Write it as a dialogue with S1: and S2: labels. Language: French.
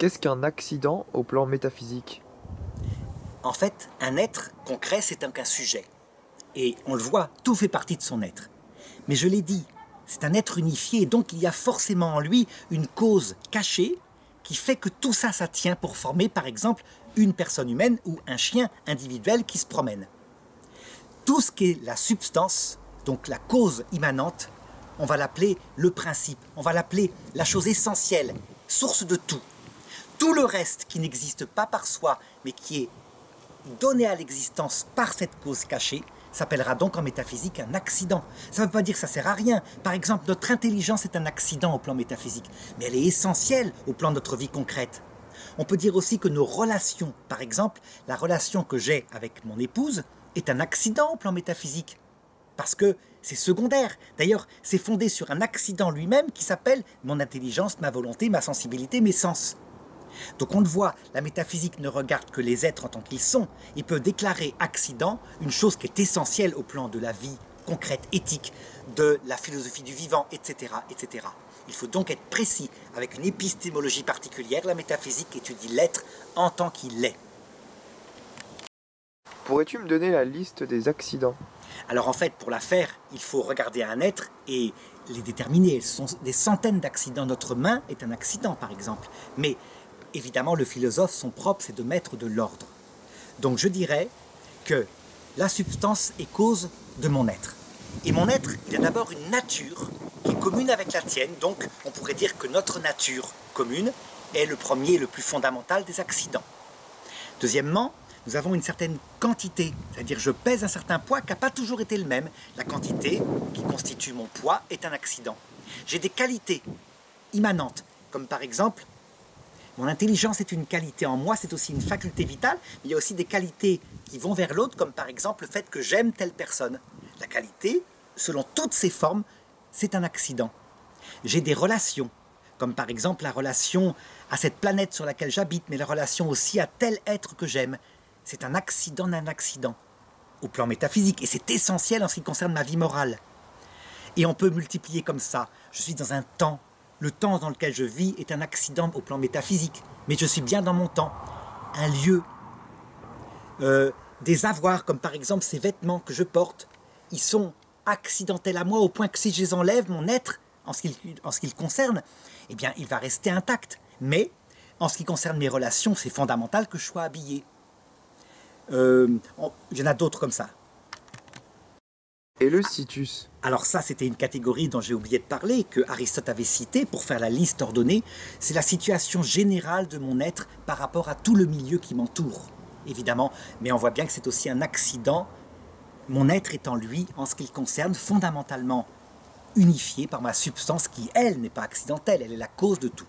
S1: Qu'est-ce qu'un accident au plan métaphysique
S2: En fait, un être concret, c'est un, qu'un sujet. Et on le voit, tout fait partie de son être. Mais je l'ai dit, c'est un être unifié, donc il y a forcément en lui une cause cachée qui fait que tout ça, ça tient pour former, par exemple, une personne humaine ou un chien individuel qui se promène. Tout ce qui est la substance, donc la cause immanente, on va l'appeler le principe, on va l'appeler la chose essentielle, source de tout. Tout le reste qui n'existe pas par soi, mais qui est donné à l'existence par cette cause cachée, s'appellera donc en métaphysique un accident. Ça ne veut pas dire que ça sert à rien. Par exemple, notre intelligence est un accident au plan métaphysique, mais elle est essentielle au plan de notre vie concrète. On peut dire aussi que nos relations, par exemple, la relation que j'ai avec mon épouse, est un accident au plan métaphysique. Parce que c'est secondaire. D'ailleurs, c'est fondé sur un accident lui-même qui s'appelle mon intelligence, ma volonté, ma sensibilité, mes sens. Donc on le voit, la métaphysique ne regarde que les êtres en tant qu'ils sont. Il peut déclarer accident une chose qui est essentielle au plan de la vie concrète, éthique, de la philosophie du vivant, etc. etc. Il faut donc être précis. Avec une épistémologie particulière, la métaphysique étudie l'être en tant qu'il est.
S1: Pourrais-tu me donner la liste des accidents?
S2: Alors en fait, pour la faire, il faut regarder un être et les déterminer. Ce sont des centaines d'accidents. Notre main est un accident, par exemple. Mais évidemment, le philosophe, son propre, c'est de mettre de l'ordre. Donc je dirais que la substance est cause de mon être. Et mon être, il a d'abord une nature qui est commune avec la tienne, donc on pourrait dire que notre nature commune est le premier et le plus fondamental des accidents. Deuxièmement, nous avons une certaine quantité, c'est-à-dire je pèse un certain poids qui n'a pas toujours été le même. La quantité qui constitue mon poids est un accident. J'ai des qualités immanentes, comme par exemple mon intelligence est une qualité en moi, c'est aussi une faculté vitale, mais il y a aussi des qualités qui vont vers l'autre, comme par exemple le fait que j'aime telle personne. La qualité, selon toutes ses formes, c'est un accident. J'ai des relations, comme par exemple la relation à cette planète sur laquelle j'habite, mais la relation aussi à tel être que j'aime. C'est un accident d'un accident, au plan métaphysique, et c'est essentiel en ce qui concerne ma vie morale. Et on peut multiplier comme ça. Je suis dans un temps le temps dans lequel je vis est un accident au plan métaphysique, mais je suis bien dans mon temps. Un lieu, euh, des avoirs, comme par exemple ces vêtements que je porte, ils sont accidentels à moi au point que si je les enlève, mon être, en ce qui le concerne, eh bien, il va rester intact. Mais, en ce qui concerne mes relations, c'est fondamental que je sois habillé. Euh, il y en a d'autres comme ça.
S1: Et le situs
S2: Alors ça, c'était une catégorie dont j'ai oublié de parler, que Aristote avait cité pour faire la liste ordonnée. C'est la situation générale de mon être par rapport à tout le milieu qui m'entoure, évidemment. Mais on voit bien que c'est aussi un accident. Mon être est en lui, en ce qui le concerne, fondamentalement unifié par ma substance qui, elle, n'est pas accidentelle, elle est la cause de tout.